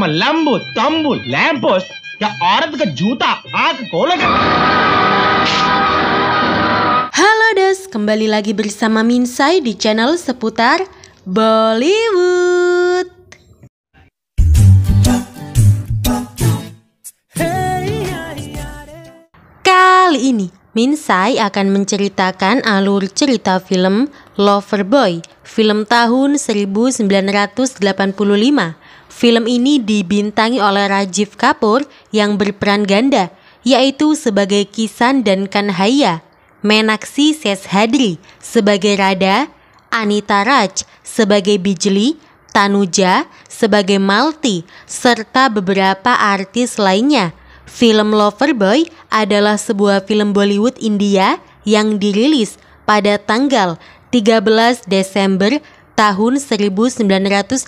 तुम लंबू तंबू lamp post या औरत का जूता आंख खोलोगे Halo Des, kembali lagi bersama Minsai di channel seputar Bollywood. Kali ini, Minsai akan menceritakan alur cerita film Loverboy, film tahun 1985. Film ini dibintangi oleh Rajiv Kapoor yang berperan ganda, yaitu sebagai Kisan dan Kanhaya, Menaksi Seshadri sebagai Radha, Anita Raj sebagai Bijli, Tanuja sebagai Malti, serta beberapa artis lainnya. Film Loverboy adalah sebuah film Bollywood India yang dirilis pada tanggal 13 Desember tahun 1985.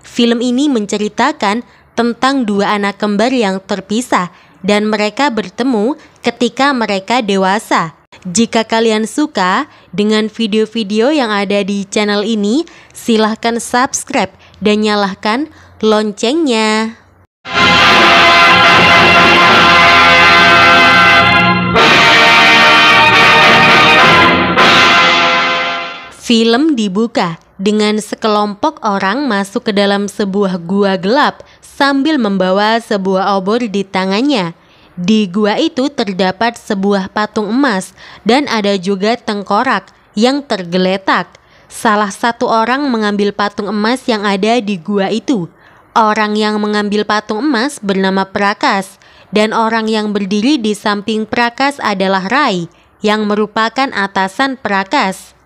Film ini menceritakan tentang dua anak kembar yang terpisah dan mereka bertemu ketika mereka dewasa. Jika kalian suka dengan video-video yang ada di channel ini, silahkan subscribe dan nyalakan loncengnya. Film dibuka dengan sekelompok orang masuk ke dalam sebuah gua gelap sambil membawa sebuah obor di tangannya. Di gua itu terdapat sebuah patung emas dan ada juga tengkorak yang tergeletak. Salah satu orang mengambil patung emas yang ada di gua itu. Orang yang mengambil patung emas bernama Prakas dan orang yang berdiri di samping Prakas adalah Rai yang merupakan atasan Prakas.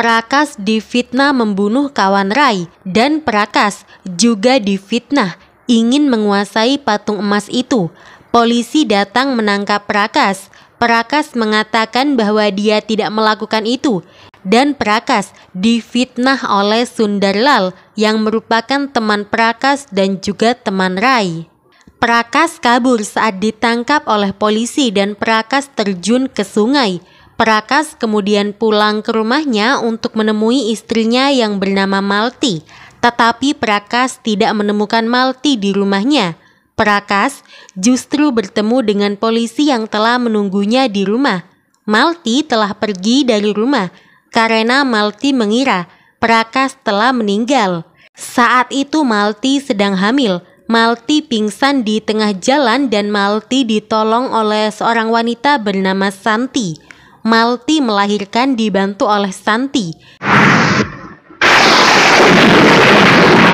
Prakas difitnah membunuh kawan Rai dan Prakas juga difitnah ingin menguasai patung emas itu. Polisi datang menangkap Prakas. Prakas mengatakan bahwa dia tidak melakukan itu dan Prakas difitnah oleh Sundarlal yang merupakan teman Prakas dan juga teman Rai. Prakas kabur saat ditangkap oleh polisi dan Prakas terjun ke sungai. Prakas kemudian pulang ke rumahnya untuk menemui istrinya yang bernama Malti. Tetapi Prakas tidak menemukan Malti di rumahnya. Prakas justru bertemu dengan polisi yang telah menunggunya di rumah. Malti telah pergi dari rumah karena Malti mengira Prakas telah meninggal. Saat itu Malti sedang hamil. Malti pingsan di tengah jalan dan Malti ditolong oleh seorang wanita bernama Santi. Malti melahirkan dibantu oleh Santi.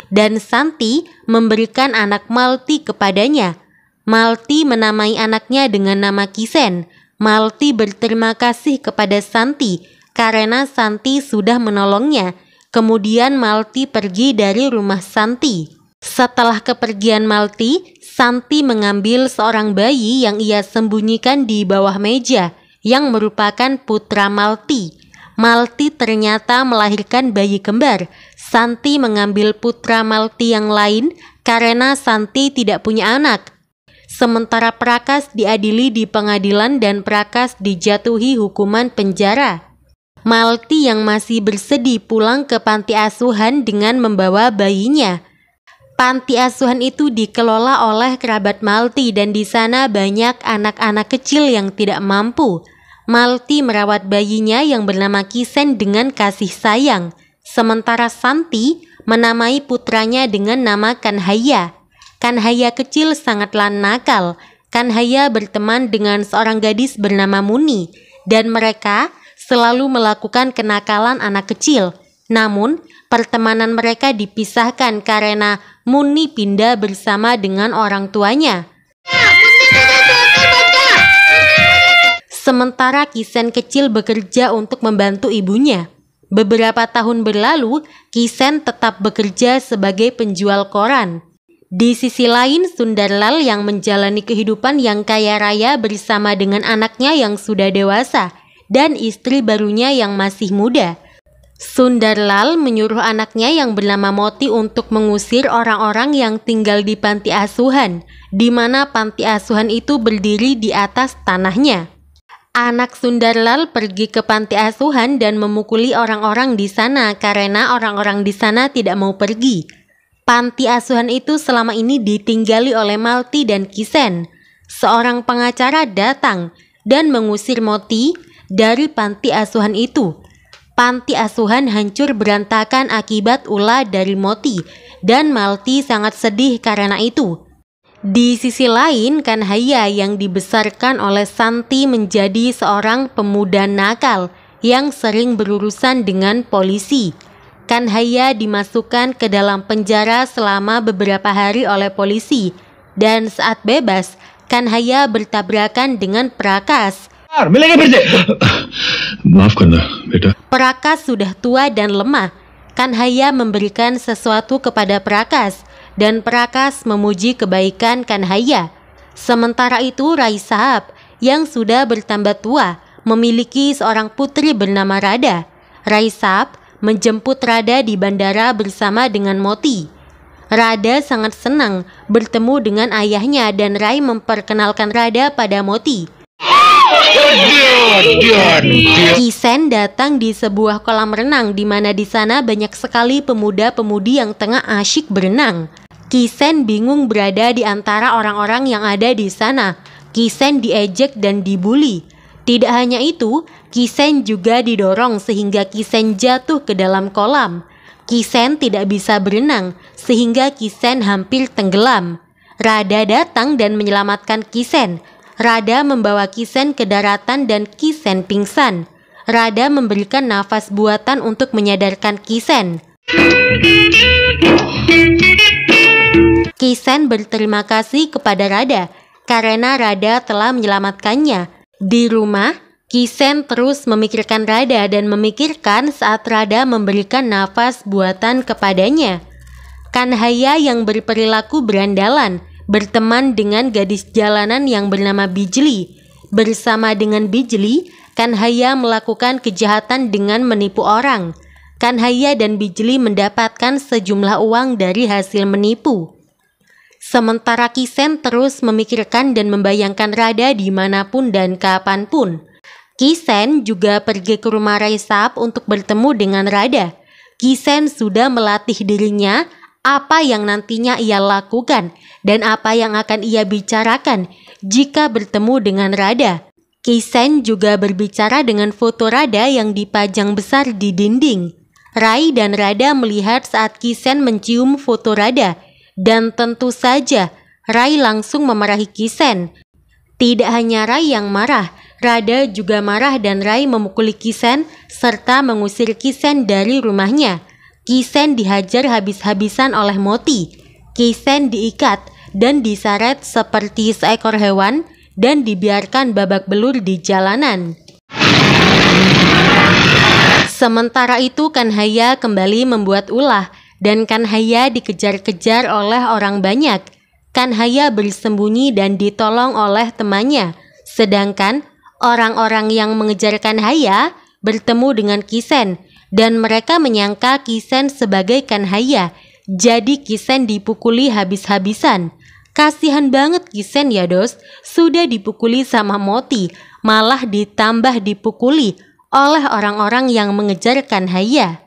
Dan Santi memberikan anak Malti kepadanya. Malti menamai anaknya dengan nama Kisen. Malti berterima kasih kepada Santi karena Santi sudah menolongnya. Kemudian Malti pergi dari rumah Santi. Setelah kepergian Malti, Santi mengambil seorang bayi yang ia sembunyikan di bawah meja yang merupakan putra Malti. Malti ternyata melahirkan bayi kembar. Santi mengambil putra Malti yang lain karena Santi tidak punya anak. Sementara Prakas diadili di pengadilan dan Prakas dijatuhi hukuman penjara. Malti yang masih bersedih pulang ke panti asuhan dengan membawa bayinya. Panti asuhan itu dikelola oleh kerabat Malti dan di sana banyak anak-anak kecil yang tidak mampu. Malti merawat bayinya yang bernama Kisen dengan kasih sayang, sementara Santi menamai putranya dengan nama Kanhaya. Kanhaya kecil sangatlah nakal. Kanhaya berteman dengan seorang gadis bernama Muni, dan mereka selalu melakukan kenakalan anak kecil. Namun, pertemanan mereka dipisahkan karena Muni pindah bersama dengan orang tuanya. Sementara Kisen kecil bekerja untuk membantu ibunya. Beberapa tahun berlalu, Kisen tetap bekerja sebagai penjual koran. Di sisi lain, Sundarlal yang menjalani kehidupan yang kaya raya bersama dengan anaknya yang sudah dewasa dan istri barunya yang masih muda. Sundarlal menyuruh anaknya yang bernama Moti untuk mengusir orang-orang yang tinggal di panti asuhan, di mana panti asuhan itu berdiri di atas tanahnya. Anak Sundarlal pergi ke panti asuhan dan memukuli orang-orang di sana karena orang-orang di sana tidak mau pergi. Panti asuhan itu selama ini ditinggali oleh Malti dan Kisen. Seorang pengacara datang dan mengusir Moti dari panti asuhan itu. Panti asuhan hancur berantakan akibat ulah dari Moti dan Malti sangat sedih karena itu. Di sisi lain, Kanhaya yang dibesarkan oleh Santi menjadi seorang pemuda nakal yang sering berurusan dengan polisi. Kanhaya dimasukkan ke dalam penjara selama beberapa hari oleh polisi dan saat bebas, Kanhaya bertabrakan dengan Prakas. Maafkan ah, beda. Prakas sudah tua dan lemah. Kanhaya memberikan sesuatu kepada Prakas dan Prakas memuji kebaikan Kanhaya. Sementara itu Raisahab yang sudah bertambah tua memiliki seorang putri bernama Rada. Raisahab menjemput Rada di bandara bersama dengan Moti. Rada sangat senang bertemu dengan ayahnya dan Rai memperkenalkan Rada pada Moti. Kisen datang di sebuah kolam renang di mana di sana banyak sekali pemuda-pemudi yang tengah asyik berenang. Kisen bingung berada di antara orang-orang yang ada di sana. Kisen diejek dan dibully. Tidak hanya itu, Kisen juga didorong sehingga Kisen jatuh ke dalam kolam. Kisen tidak bisa berenang sehingga Kisen hampir tenggelam. Rada datang dan menyelamatkan Kisen. Rada membawa Kisen ke daratan dan Kisen pingsan. Rada memberikan nafas buatan untuk menyadarkan Kisen. Kisen berterima kasih kepada Rada karena Rada telah menyelamatkannya. Di rumah, Kisen terus memikirkan Rada dan memikirkan saat Rada memberikan nafas buatan kepadanya. Kanhaya yang berperilaku berandalan berteman dengan gadis jalanan yang bernama Bijli. Bersama dengan Bijli, Kanhaya melakukan kejahatan dengan menipu orang. Kanhaya dan Bijli mendapatkan sejumlah uang dari hasil menipu. Sementara Kisen terus memikirkan dan membayangkan Rada di mana pun dan kapan pun. Kisen juga pergi ke rumah Raisap untuk bertemu dengan Rada. Kisen sudah melatih dirinya apa yang nantinya ia lakukan dan apa yang akan ia bicarakan jika bertemu dengan Rada. Kisen juga berbicara dengan foto Rada yang dipajang besar di dinding. Rai dan Rada melihat saat Kisen mencium foto Rada dan tentu saja Rai langsung memarahi Kisen. Tidak hanya Rai yang marah, Rada juga marah dan Rai memukuli Kisen serta mengusir Kisen dari rumahnya. Kisen dihajar habis-habisan oleh Moti. Kisen diikat dan diseret seperti seekor hewan dan dibiarkan babak belur di jalanan. Sementara itu Kanhaya kembali membuat ulah dan Kanhaya dikejar-kejar oleh orang banyak. Kanhaya bersembunyi dan ditolong oleh temannya. Sedangkan orang-orang yang mengejar Kanhaya bertemu dengan Kisen dan mereka menyangka Kisen sebagai Kanhaya. Jadi Kisen dipukuli habis-habisan. Kasihan banget Kisen ya dos, sudah dipukuli sama Moti, malah ditambah dipukuli oleh orang-orang yang mengejar Kanhaya.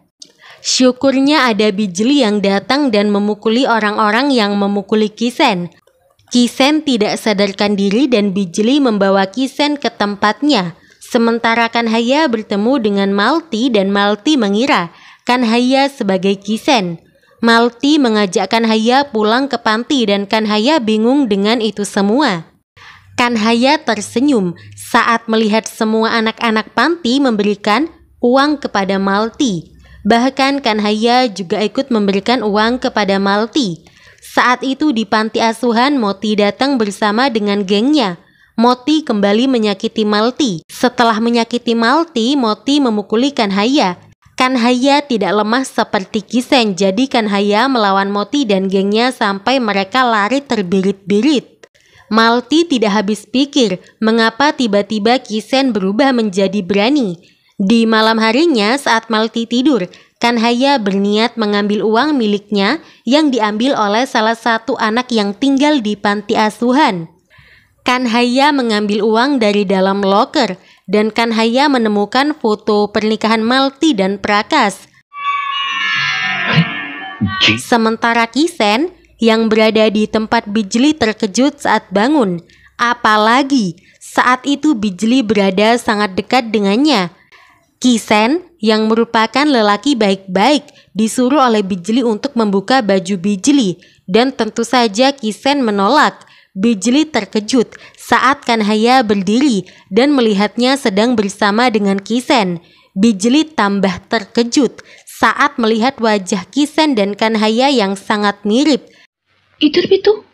Syukurnya ada Bijli yang datang dan memukuli orang-orang yang memukuli Kisen. Kisen tidak sadarkan diri dan Bijli membawa Kisen ke tempatnya. Sementara Kanhaya bertemu dengan Malti dan Malti mengira Kanhaya sebagai Kisen. Malti mengajak Kanhaya pulang ke panti dan Kanhaya bingung dengan itu semua. Kanhaya tersenyum saat melihat semua anak-anak panti memberikan uang kepada Malti. Bahkan Kanhaya juga ikut memberikan uang kepada Malti. Saat itu di panti asuhan Moti datang bersama dengan gengnya. Moti kembali menyakiti Malti. Setelah menyakiti Malti, Moti memukuli Kanhaya. Kanhaya tidak lemah seperti Kisen, jadi Kanhaya melawan Moti dan gengnya sampai mereka lari terbirit-birit. Malti tidak habis pikir mengapa tiba-tiba Kisen berubah menjadi berani. Di malam harinya saat Malti tidur, Kanhaya berniat mengambil uang miliknya yang diambil oleh salah satu anak yang tinggal di panti asuhan. Kanhaya mengambil uang dari dalam loker dan Kanhaya menemukan foto pernikahan Malti dan Prakas. Sementara Kisen yang berada di tempat Bijli terkejut saat bangun. Apalagi saat itu Bijli berada sangat dekat dengannya. Kisen yang merupakan lelaki baik-baik disuruh oleh Bijli untuk membuka baju Bijli dan tentu saja Kisen menolak. Bijli terkejut saat Kanhaya berdiri dan melihatnya sedang bersama dengan Kisen. Bijli tambah terkejut saat melihat wajah Kisen dan Kanhaya yang sangat mirip. Itu betul.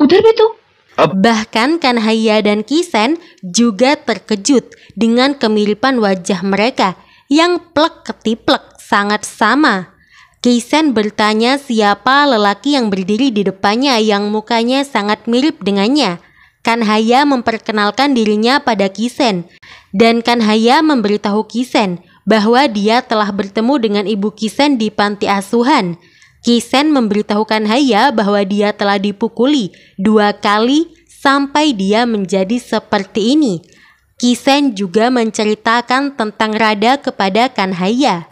Udah betul. Bahkan Kanhaya dan Kisen juga terkejut dengan kemiripan wajah mereka yang plek ketiplek sangat sama. Kisen bertanya siapa lelaki yang berdiri di depannya yang mukanya sangat mirip dengannya. Kanhaya memperkenalkan dirinya pada Kisen dan Kanhaya memberitahu Kisen bahwa dia telah bertemu dengan ibu Kisen di panti asuhan. Kisen memberitahukan Haya bahwa dia telah dipukuli dua kali sampai dia menjadi seperti ini. Kisen juga menceritakan tentang Rada kepada Kanhaya.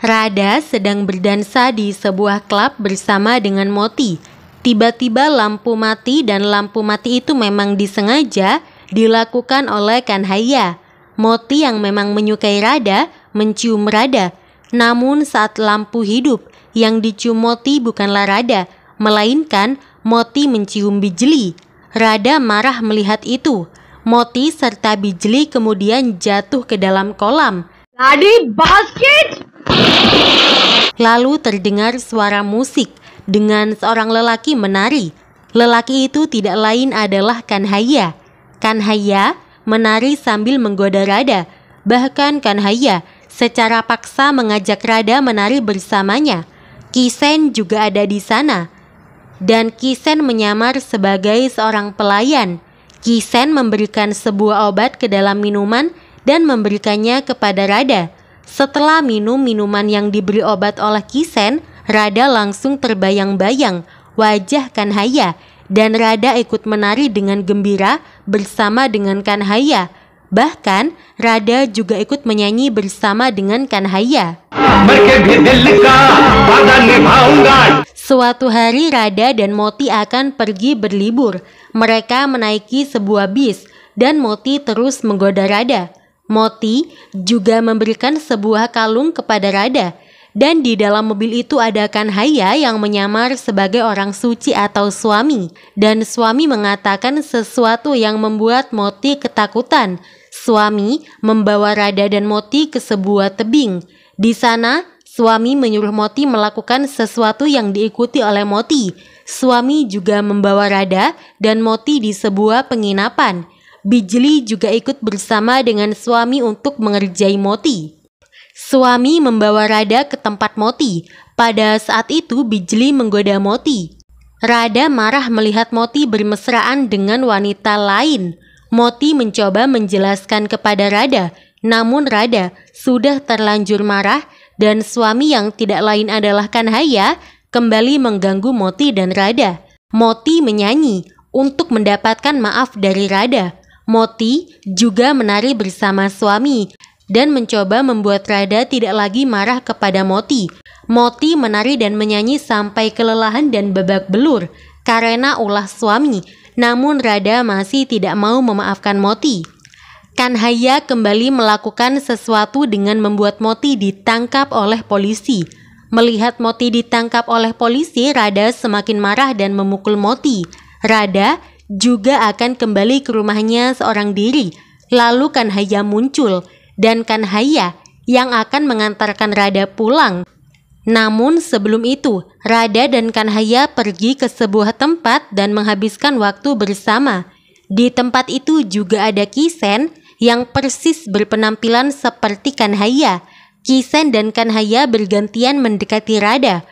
Rada sedang berdansa di sebuah klub bersama dengan Moti. Tiba-tiba lampu mati dan lampu mati itu memang disengaja dilakukan oleh Kanhaya. Moti yang memang menyukai Rada mencium Rada. Namun saat lampu hidup, yang dicium Moti bukanlah Rada, melainkan Moti mencium Bijli. Rada marah melihat itu. Moti serta Bijli kemudian jatuh ke dalam kolam. Bloody basket! Lalu terdengar suara musik dengan seorang lelaki menari. Lelaki itu tidak lain adalah Kanhaya. Kanhaya menari sambil menggoda Rada. Bahkan Kanhaya secara paksa mengajak Rada menari bersamanya. Kisen juga ada di sana. Dan Kisen menyamar sebagai seorang pelayan. Kisen memberikan sebuah obat ke dalam minuman dan memberikannya kepada Rada. Setelah minum minuman yang diberi obat oleh Kisen, Rada langsung terbayang-bayang wajah Kanhaya dan Rada ikut menari dengan gembira bersama dengan Kanhaya. Bahkan Rada juga ikut menyanyi bersama dengan Kanhaya. Suatu hari Rada dan Moti akan pergi berlibur. Mereka menaiki sebuah bis dan Moti terus menggoda Rada. Moti juga memberikan sebuah kalung kepada Rada. Dan di dalam mobil itu ada Kanhaya yang menyamar sebagai orang suci atau suami. Dan suami mengatakan sesuatu yang membuat Moti ketakutan. Suami membawa Rada dan Moti ke sebuah tebing. Di sana, suami menyuruh Moti melakukan sesuatu yang diikuti oleh Moti. Suami juga membawa Rada dan Moti di sebuah penginapan. Bijli juga ikut bersama dengan suami untuk mengerjai Moti. Suami membawa Rada ke tempat Moti. Pada saat itu Bijli menggoda Moti. Rada marah melihat Moti bermesraan dengan wanita lain. Moti mencoba menjelaskan kepada Rada, namun Rada sudah terlanjur marah dan suami yang tidak lain adalah Kanhaya kembali mengganggu Moti dan Rada. Moti menyanyi untuk mendapatkan maaf dari Rada. Moti juga menari bersama suami dan mencoba membuat Rada tidak lagi marah kepada Moti. Moti menari dan menyanyi sampai kelelahan dan babak belur karena ulah suami. Namun Rada masih tidak mau memaafkan Moti. Kanhaya kembali melakukan sesuatu dengan membuat Moti ditangkap oleh polisi. Melihat Moti ditangkap oleh polisi, Rada semakin marah dan memukul Moti. Rada juga akan kembali ke rumahnya seorang diri. Lalu Kanhaya muncul dan Kanhaya yang akan mengantarkan Rada pulang. Namun sebelum itu, Rada dan Kanhaya pergi ke sebuah tempat dan menghabiskan waktu bersama. Di tempat itu juga ada Kisen yang persis berpenampilan seperti Kanhaya. Kisen dan Kanhaya bergantian mendekati Rada.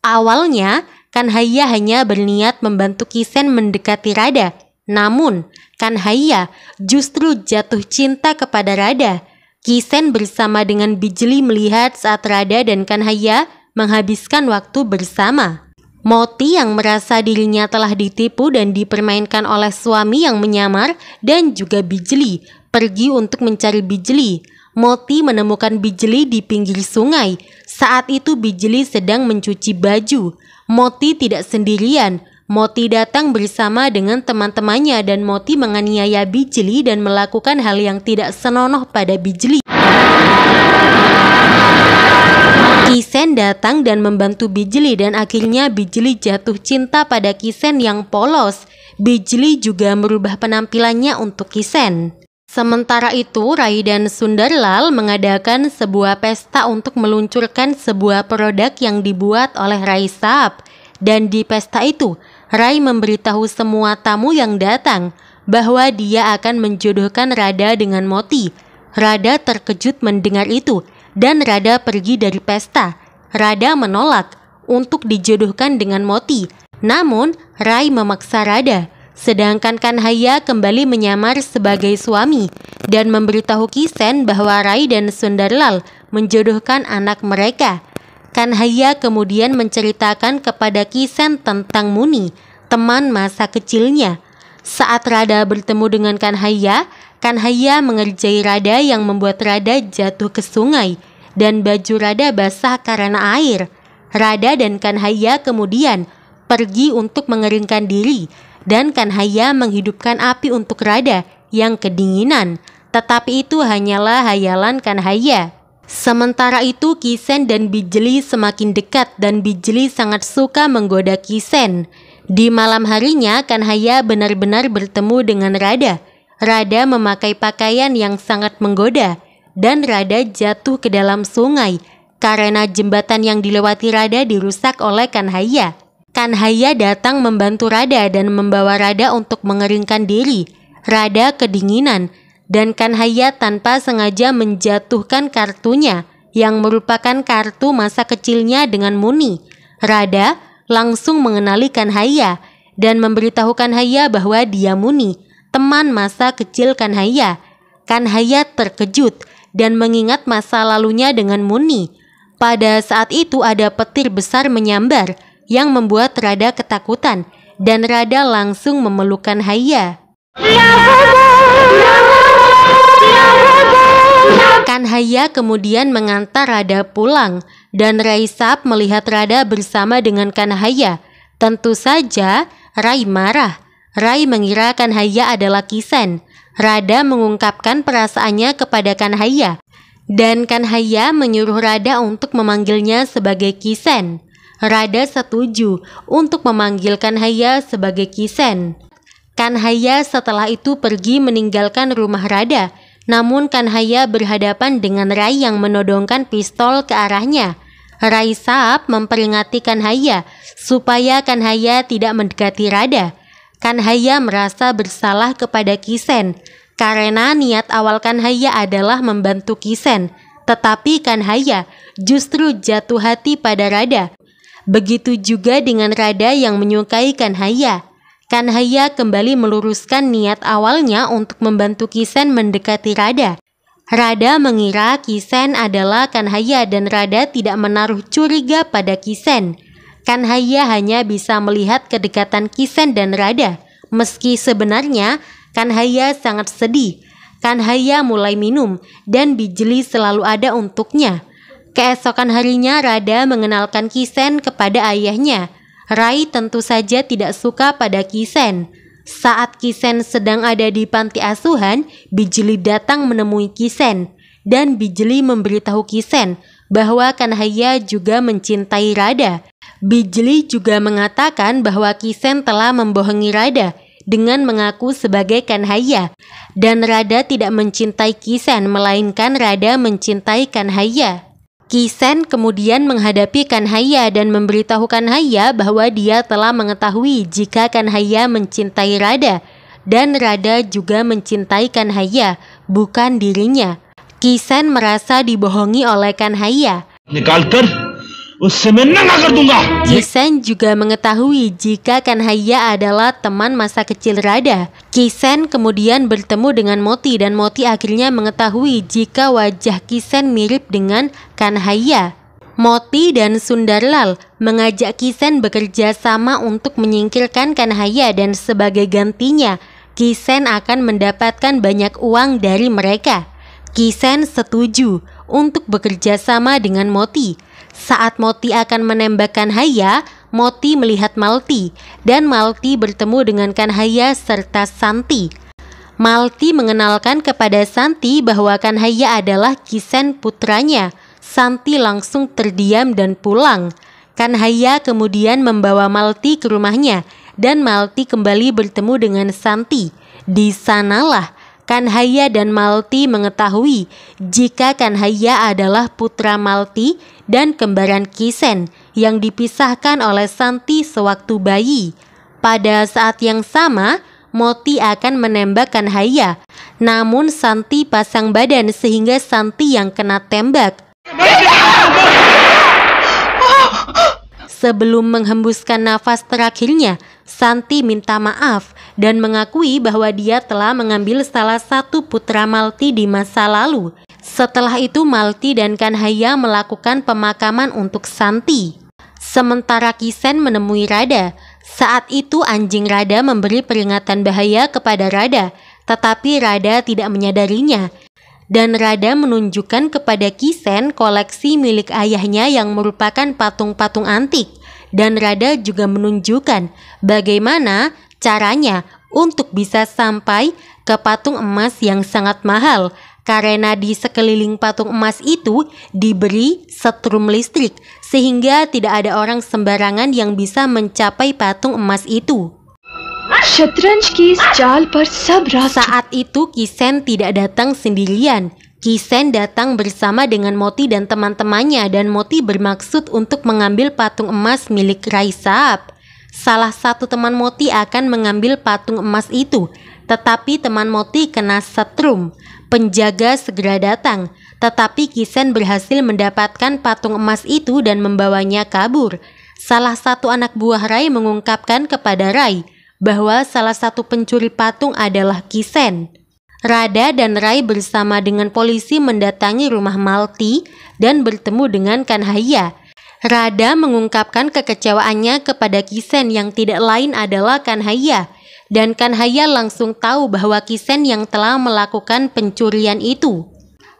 Awalnya, Kanhaya hanya berniat membantu Kisen mendekati Rada. Namun, Kanhaya justru jatuh cinta kepada Rada. Kisen bersama dengan Bijli melihat saat Rada dan Kanhaya menghabiskan waktu bersama. Moti yang merasa dirinya telah ditipu dan dipermainkan oleh suami yang menyamar dan juga Bijli pergi untuk mencari Bijli. Moti menemukan Bijli di pinggir sungai. Saat itu Bijli sedang mencuci baju. Moti tidak sendirian. Moti datang bersama dengan teman-temannya dan Moti menganiaya Bijli dan melakukan hal yang tidak senonoh pada Bijli. Kisen datang dan membantu Bijli dan akhirnya Bijli jatuh cinta pada Kisen yang polos. Bijli juga merubah penampilannya untuk Kisen. Sementara itu, Rai dan Sundarlal mengadakan sebuah pesta untuk meluncurkan sebuah produk yang dibuat oleh Rai Saab. Dan di pesta itu, Rai memberitahu semua tamu yang datang bahwa dia akan menjodohkan Rada dengan Moti. Rada terkejut mendengar itu dan Rada pergi dari pesta. Rada menolak untuk dijodohkan dengan Moti. Namun, Rai memaksa Rada Sedangkan Kanhaya kembali menyamar sebagai suami dan memberitahu Kisen bahwa Rai dan Sundarlal menjodohkan anak mereka. Kanhaya kemudian menceritakan kepada Kisen tentang Muni, teman masa kecilnya. Saat Rada bertemu dengan Kanhaya, Kanhaya mengerjai Rada yang membuat Rada jatuh ke sungai dan baju Rada basah karena air. Rada dan Kanhaya kemudian pergi untuk mengeringkan diri dan Kanhaya menghidupkan api untuk Rada yang kedinginan, tetapi itu hanyalah hayalan Kanhaya. Sementara itu Kisen dan Bijli semakin dekat dan Bijli sangat suka menggoda Kisen. Di malam harinya Kanhaya benar-benar bertemu dengan Rada. Rada memakai pakaian yang sangat menggoda dan Rada jatuh ke dalam sungai karena jembatan yang dilewati Rada dirusak oleh Kanhaya. Kanhaya datang membantu Rada dan membawa Rada untuk mengeringkan diri. Rada kedinginan dan Kanhaya tanpa sengaja menjatuhkan kartunya yang merupakan kartu masa kecilnya dengan Muni. Rada langsung mengenali Kanhaya dan memberitahu Kanhaya bahwa dia Muni, teman masa kecil Kanhaya. Kanhaya terkejut dan mengingat masa lalunya dengan Muni. Pada saat itu ada petir besar menyambar yang membuat Rada ketakutan dan Rada langsung memelukkan Haya. Kan Haya kemudian mengantar Rada pulang dan Raisap melihat Rada bersama dengan Kan Haya. Tentu saja Rai marah. Rai mengira Kan Haya adalah Kisen. Rada mengungkapkan perasaannya kepada Kan Haya dan Kan Haya menyuruh Rada untuk memanggilnya sebagai Kisen. Rada setuju untuk memanggilkan Haya sebagai Kisen. Kanhaya setelah itu pergi meninggalkan rumah Rada, namun Kanhaya berhadapan dengan Rai yang menodongkan pistol ke arahnya. Rai Saab memperingatkan Kanhaya supaya Kanhaya tidak mendekati Rada. Kanhaya merasa bersalah kepada Kisen karena niat awal Kanhaya adalah membantu Kisen, tetapi Kanhaya justru jatuh hati pada Rada Begitu juga dengan Rada yang menyukai Kanhaya. Kanhaya kembali meluruskan niat awalnya untuk membantu Kisen mendekati Rada. Rada mengira Kisen adalah Kanhaya dan Rada tidak menaruh curiga pada Kisen. Kanhaya hanya bisa melihat kedekatan Kisen dan Rada. Meski sebenarnya Kanhaya sangat sedih. Kanhaya mulai minum dan Bijli selalu ada untuknya. Keesokan harinya Rada mengenalkan Kisen kepada ayahnya. Rai tentu saja tidak suka pada Kisen. Saat Kisen sedang ada di panti asuhan, Bijli datang menemui Kisen. Dan Bijli memberitahu Kisen bahwa Kanhaya juga mencintai Rada. Bijli juga mengatakan bahwa Kisen telah membohongi Rada dengan mengaku sebagai Kanhaya. Dan Rada tidak mencintai Kisen, melainkan Rada mencintai Kanhaya. Kisen kemudian menghadapi Kanhaya dan memberitahu Kanhaya bahwa dia telah mengetahui jika Kanhaya mencintai Rada dan Rada juga mencintai Kanhaya, bukan dirinya. Kisen merasa dibohongi oleh Kanhaya. उससे मैं नंगा कर दूंगा Kisen juga mengetahui jika Kanhaya adalah teman masa kecil Rada. Kisen kemudian bertemu dengan Moti dan Moti akhirnya mengetahui jika wajah Kisen mirip dengan Kanhaya. Moti dan Sundarlal mengajak Kisen bekerja sama untuk menyingkirkan Kanhaya dan sebagai gantinya, Kisen akan mendapatkan banyak uang dari mereka. Kisen setuju untuk bekerja sama dengan Moti. saat Moti akan menembakkan Haya, Moti melihat Malti dan Malti bertemu dengan Kanhaya serta Santi. Malti mengenalkan kepada Santi bahwa Kanhaya adalah Kisen putranya. Santi langsung terdiam dan pulang. Kanhaya kemudian membawa Malti ke rumahnya dan Malti kembali bertemu dengan Santi. Di sanalah Kanhaya dan Malti mengetahui jika Kanhaya adalah putra Malti dan kembaran Kisen yang dipisahkan oleh Santi sewaktu bayi. Pada saat yang sama, Moti akan menembak Kanhaya. Namun Santi pasang badan sehingga Santi yang kena tembak. Sebelum menghembuskan nafas terakhirnya, Santi minta maaf dan mengakui bahwa dia telah mengambil salah satu putra Malti di masa lalu. Setelah itu Malti dan Kanhaya melakukan pemakaman untuk Santi. Sementara Kisen menemui Rada. Saat itu anjing Rada memberi peringatan bahaya kepada Rada, tetapi Rada tidak menyadarinya. Dan Rada menunjukkan kepada Kisen koleksi milik ayahnya yang merupakan patung-patung antik. Dan Rada juga menunjukkan bagaimana caranya untuk bisa sampai ke patung emas yang sangat mahal karena di sekeliling patung emas itu diberi setrum listrik sehingga tidak ada orang sembarangan yang bisa mencapai patung emas itu. Saat itu Kisen tidak datang sendirian. Kisen datang bersama dengan Moti dan teman-temannya dan Moti bermaksud untuk mengambil patung emas milik Raisab. Salah satu teman Moti akan mengambil patung emas itu, tetapi teman Moti kena setrum. Penjaga segera datang, tetapi Kisen berhasil mendapatkan patung emas itu dan membawanya kabur. Salah satu anak buah Rai mengungkapkan kepada Rai bahwa salah satu pencuri patung adalah Kisen. Rada dan Rai bersama dengan polisi mendatangi rumah Malti dan bertemu dengan Kanhaya. Rada mengungkapkan kekecewaannya kepada Kisen yang tidak lain adalah Kanhaya. Dan Kanhaya langsung tahu bahwa Kisen yang telah melakukan pencurian itu.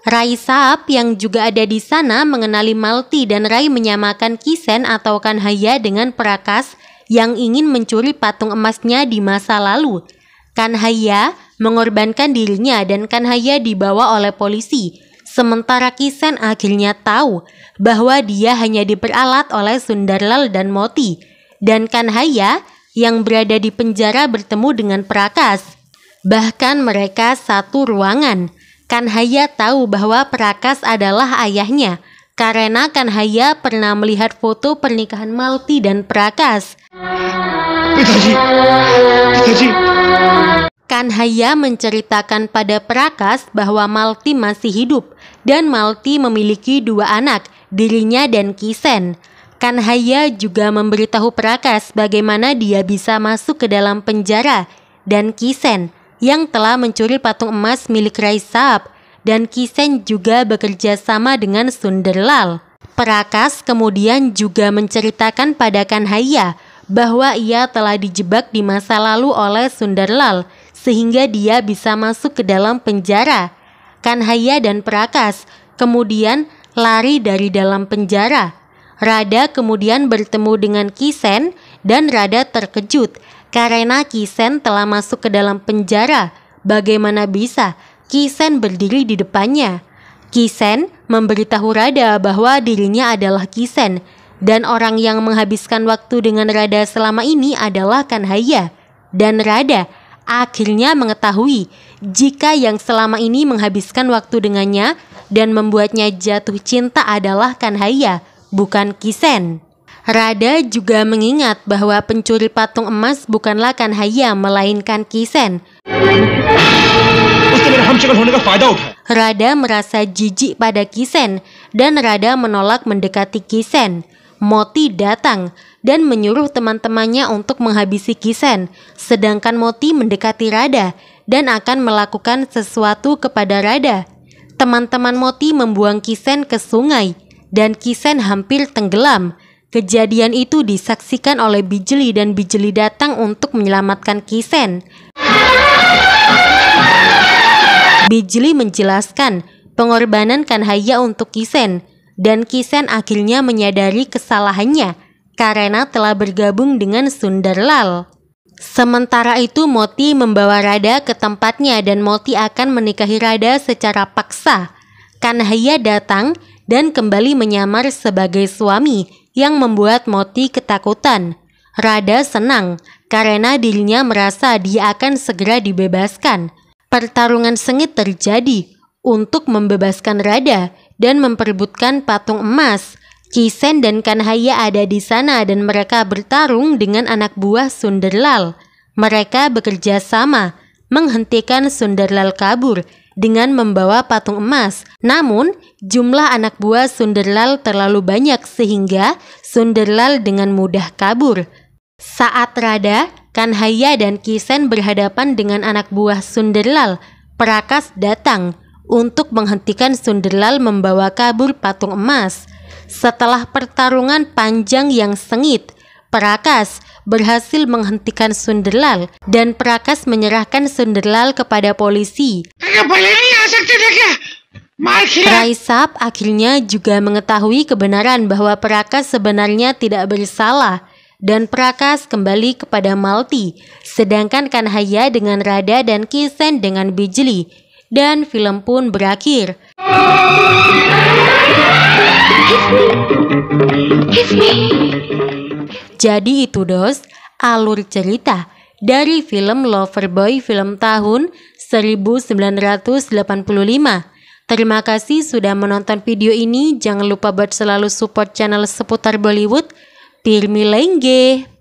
Rai Saab yang juga ada di sana mengenali Malti dan Rai menyamakan Kisen atau Kanhaya dengan Prakas yang ingin mencuri patung emasnya di masa lalu. Kanhaya mengorbankan dirinya dan Kanhaya dibawa oleh polisi. Sementara Kisen akhirnya tahu bahwa dia hanya diperalat oleh Sundarlal dan Moti. Dan Kanhaya yang berada di penjara bertemu dengan Prakas. Bahkan mereka satu ruangan. Kanhaya tahu bahwa Prakas adalah ayahnya karena Kanhaya pernah melihat foto pernikahan Malti dan Prakas. Kanhaya menceritakan pada Prakas bahwa Malti masih hidup dan Malti memiliki dua anak, dirinya dan Kisen. Kanhaya juga memberitahu Prakas bagaimana dia bisa masuk ke dalam penjara dan Kisen yang telah mencuri patung emas milik Raisab dan Kisen juga bekerja sama dengan Sunderlal. Prakas kemudian juga menceritakan pada Kanhaya bahwa ia telah dijebak di masa lalu oleh Sunderlal sehingga dia bisa masuk ke dalam penjara. Kanhaya dan Prakas kemudian lari dari dalam penjara. Rada kemudian bertemu dengan Kisen dan Rada terkejut karena Kisen telah masuk ke dalam penjara. Bagaimana bisa Kisen berdiri di depannya? Kisen memberitahu Rada bahwa dirinya adalah Kisen dan orang yang menghabiskan waktu dengan Rada selama ini adalah Kanhaya. Dan Rada akhirnya mengetahui jika yang selama ini menghabiskan waktu dengannya dan membuatnya jatuh cinta adalah Kanhaya, bukan Kisen. Rada juga mengingat bahwa pencuri patung emas bukanlah Kanhaya melainkan Kisen. Rada merasa jijik pada Kisen dan Rada menolak mendekati Kisen. Moti datang dan menyuruh teman-temannya untuk menghabisi Kisen, sedangkan Moti mendekati Rada dan akan melakukan sesuatu kepada Rada. Teman-teman Moti membuang Kisen ke sungai dan Kisen hampir tenggelam. Kejadian itu disaksikan oleh Bijeli dan Bijeli datang untuk menyelamatkan Kisen. Bijli menjelaskan pengorbanan Kanhaya untuk Kisen, dan Kisen akhirnya menyadari kesalahannya karena telah bergabung dengan Sundarlal. Sementara itu Moti membawa Rada ke tempatnya dan Moti akan menikahi Rada secara paksa. Kanhaya datang dan kembali menyamar sebagai suami yang membuat Moti ketakutan. Rada senang karena dirinya merasa dia akan segera dibebaskan. Pertarungan sengit terjadi untuk membebaskan Rada dan memperebutkan patung emas. Kisen dan Kanhaya ada di sana dan mereka bertarung dengan anak buah Sunderlal. Mereka bekerja sama menghentikan Sunderlal kabur dengan membawa patung emas. Namun, jumlah anak buah Sunderlal terlalu banyak sehingga Sunderlal dengan mudah kabur. Saat Rada, Kanhaya dan Kisen berhadapan dengan anak buah Sunderlal, Prakas datang untuk menghentikan Sunderlal membawa kabur patung emas. Setelah pertarungan panjang yang sengit, Prakas berhasil menghentikan Sunderlal dan Prakas menyerahkan Sunderlal kepada polisi. Raisap akhirnya juga mengetahui kebenaran bahwa Prakas sebenarnya tidak bersalah dan Prakas kembali kepada Malti, sedangkan Kanhaya dengan Rada dan Kisen dengan Bijli, dan film pun berakhir. Jadi itu dos, alur cerita dari film Loverboy film tahun 1985. Terima kasih sudah menonton video ini. Jangan lupa buat selalu support channel seputar Bollywood. Pirmi Lengge.